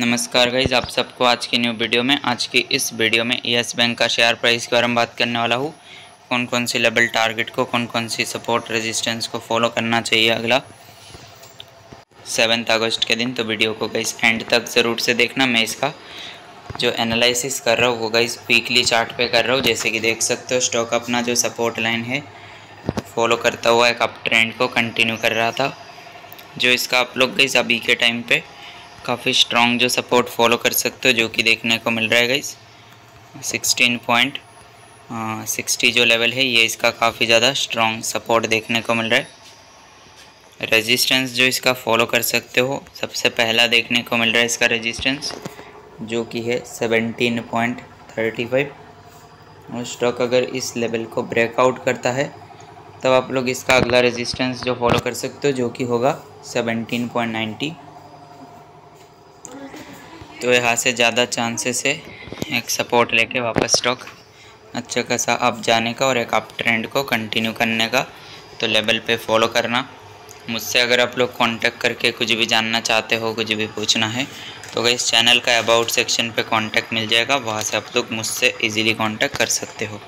नमस्कार गाइज़ आप सबको आज की न्यू वीडियो में, आज की इस वीडियो में यस बैंक का शेयर प्राइस के बारे में बात करने वाला हूँ। कौन कौन सी लेवल टारगेट को कौन कौन सी सपोर्ट रेजिस्टेंस को फॉलो करना चाहिए अगला। सेवन्थ अगस्त के दिन तो वीडियो को गाइज़ एंड तक ज़रूर से देखना। मैं इसका जो एनालिसिस कर रहा हूँ, वो गाइज़ वीकली चार्ट पे कर रहा हूँ। जैसे कि देख सकते हो स्टॉक अपना जो सपोर्ट लाइन है फॉलो करता हुआ एक अप ट्रेंड को कंटिन्यू कर रहा था। जो इसका आप लोग गाइज़ अभी के टाइम पे काफ़ी स्ट्रॉन्ग जो सपोर्ट फॉलो कर सकते हो, जो कि देखने को मिल रहा है गाइस सिक्सटीन पॉइंट सिक्सटी जो लेवल है, ये इसका काफ़ी ज़्यादा स्ट्रॉन्ग सपोर्ट देखने को मिल रहा है। रेजिस्टेंस जो इसका फॉलो कर सकते हो, सबसे पहला देखने को मिल रहा है इसका रेजिस्टेंस जो कि है सेवनटीन पॉइंट थर्टी फाइव और स्टॉक अगर इस लेवल को ब्रेकआउट करता है, तब आप लोग इसका अगला रेजिस्टेंस जो फॉलो कर सकते हो, जो कि होगा सेवनटीन पॉइंट नाइन्टी तो यहाँ से ज़्यादा चांसेस है एक सपोर्ट लेके वापस स्टॉक अच्छा खासा अप जाने का और एक अप ट्रेंड को कंटिन्यू करने का। तो लेवल पे फॉलो करना। मुझसे अगर आप लोग कांटेक्ट करके कुछ भी जानना चाहते हो, कुछ भी पूछना है तो इस चैनल का अबाउट सेक्शन पे कांटेक्ट मिल जाएगा। वहाँ से आप लोग मुझसे इजीली कांटेक्ट कर सकते हो।